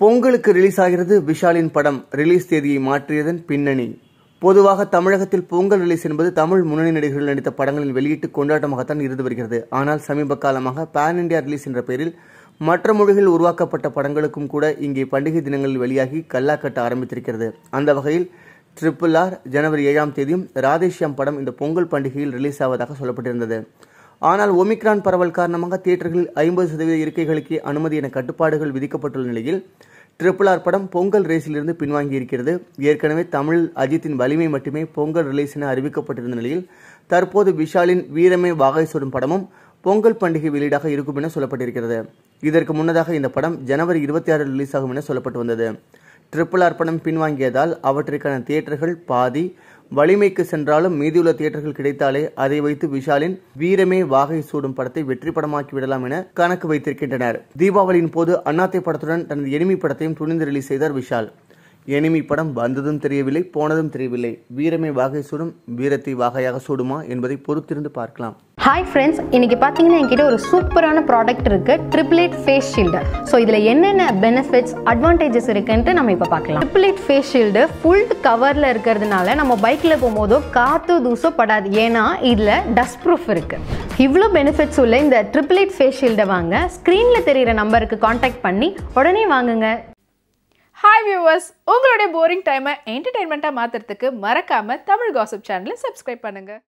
பொங்கலுக்கு ரிலீஸ் ஆகிறது விஷாலின் படம். ரிலீஸ் தேதியை மாற்றியதன் பின்னணி. பொதுவாக தமிழகத்தில் பொங்கல் ரிலீஸ் என்பது தமிழ் முன்னணி நடிகர்கள் நடித்த படங்களின் வெளியீட்டு கொண்டாட்டமாகத்தான் இருந்து வருகிறது. ஆனால் சமீப காலமாக பேன் இண்டியா ரிலீஸ் என்ற பெயரில் மற்ற மொழிகளில் உருவாக்கப்பட்ட படங்களுக்கும் கூட இங்கே பண்டிகை தினங்களில் வெளியாகி கல்லாக்கட்ட ஆரம்பித்திருக்கிறது. அந்த வகையில் ட்ரிபிள் ஆர் ஜனவரி ஏழாம் தேதியும் ராதேஷ்யாம் படம் இந்த பொங்கல் பண்டிகையில் ரிலீஸ் ஆவதாக சொல்லப்பட்டிருந்தது. ஆனால் ஒமிக்ரான் பரவல் காரணமாக தியேட்டர்களில் ஐம்பது சதவீத இருக்கைகளுக்கு அனுமதி என கட்டுப்பாடுகள் விதிக்கப்பட்டுள்ள நிலையில் ட்ரிபிள் ஆர் படம் பொங்கல் ரேஸிலிருந்து பின்வாங்கி இருக்கிறது. ஏற்கனவே தமிழ் அஜித்தின் வலிமை மட்டுமே பொங்கல் ரிலீஸ் என அறிவிக்கப்பட்டிருந்த நிலையில் தற்போது விஷாலின் வீரமே வாகை சுடும் படமும் பொங்கல் பண்டிகை வெளியீடாக இருக்கும் என சொல்லப்பட்டிருக்கிறது. இதற்கு முன்னதாக இந்த படம் ஜனவரி இருபத்தி ஆறு ரிலீஸ் ஆகும் என சொல்லப்பட்டு வந்தது. ட்ரிபிள் ஆர் படம் பின்வாங்கியதால் அவற்றிற்கான தியேட்டர்கள் பாதி வலிமைக்கு சென்றாலும் மீதியுள்ள தியேட்டர்கள் கிடைத்தாலே அதை வைத்து விஷாலின் வீரமே வாகை சூடும் படத்தை வெற்றி படமாக்கி விடலாம் என கணக்கு வைத்திருக்கின்றனர். தீபாவளியின் போது அண்ணாத்தை படத்துடன் தனது எனிமி படத்தையும் துணிந்து ரிலீஸ் செய்தார் விஷால். எனிமி படம் வந்ததும் தெரியவில்லை போனதும் தெரியவில்லை. வீரமே வாகை சூடும் வீரத்தை வாகையாக சூடுமா என்பதை பொறுத்திருந்து பார்க்கலாம். ஹாய் ஃப்ரெண்ட்ஸ் இன்றைக்கி பார்த்தீங்கன்னா என்கிட்ட ஒரு சூப்பரான ப்ராடக்ட் இருக்குது ட்ரிபிளேட் ஃபேஸ் ஷீல்டு ஸோ இதில் என்னென்ன பெனிஃபிட்ஸ் அட்வான்டேஜஸ் இருக்குன்ட்டு நம்ம இப்போ பார்க்கலாம் ட்ரிபிளேட் ஃபேஸ் ஷீல்டு ஃபுல் கவரில் இருக்கிறதுனால நம்ம பைக்கில் போகும்போதோ காற்று தூசோ படாது. ஏன்னா இதில் டஸ்ட் ப்ரூஃப் இருக்குது இவ்வளோ பெனிஃபிட்ஸ் உள்ள இந்த ட்ரிபிளேட் ஃபேஸ் ஷீல்டை வாங்க ஸ்க்ரீனில் தெரியிற நம்பருக்கு காண்டாக்ட் பண்ணி உடனே வாங்குங்க. ஹாய் வியூவர்ஸ் உங்களுடைய போரிங் டைமை என்டர்டைன்மெண்ட்டாக மாற்றுறதுக்கு மறக்காமல் தமிழ் காசிப் சேனலை சப்ஸ்கிரைப் பண்ணுங்கள்